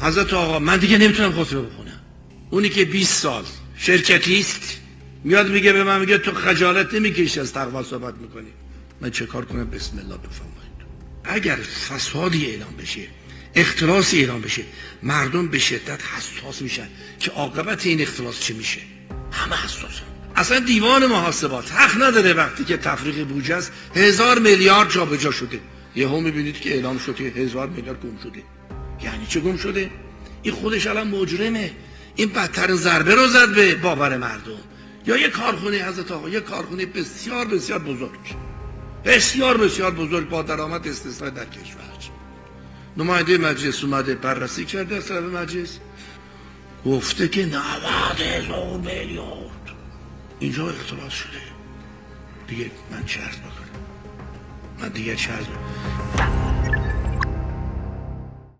حضرت آقا من دیگه نمی‌تونم خطبه بخونم. اونی که 20 سال شرکتی است میاد میگه به من میگه تو خجالت نمی‌کشی از تقوا صحبت می‌کنی. من چه کار کنم؟ بسم الله بفرمایید اگر فسادی اعلام بشه اختلاسی اعلام بشه مردم به شدت حساس میشن که عاقبت این اختلاس چه میشه. همه حساسن. اصلا دیوان محاسبات حق نداره وقتی که تفریق بودجه است هزار میلیارد جابجا شده. یهو می‌بینید که اعلام شده هزار میلیارد گم شده. یعنی چه گم شده؟ این خودش الان مجرمه. این بدترین ضربه رو زد به باور مردم. یا یه کارخونه حضرت آقا یه کارخونه بسیار بسیار بزرگ. بسیار بسیار بزرگ با درآمد استثنا در کشور. نماینده مجلس اومده بررسی کرده از طرف مجلس. گفته که 90 هزار میلیارد. اینجا اختلاس شده. دیگه من عرض بکنم من دیگه چه عرض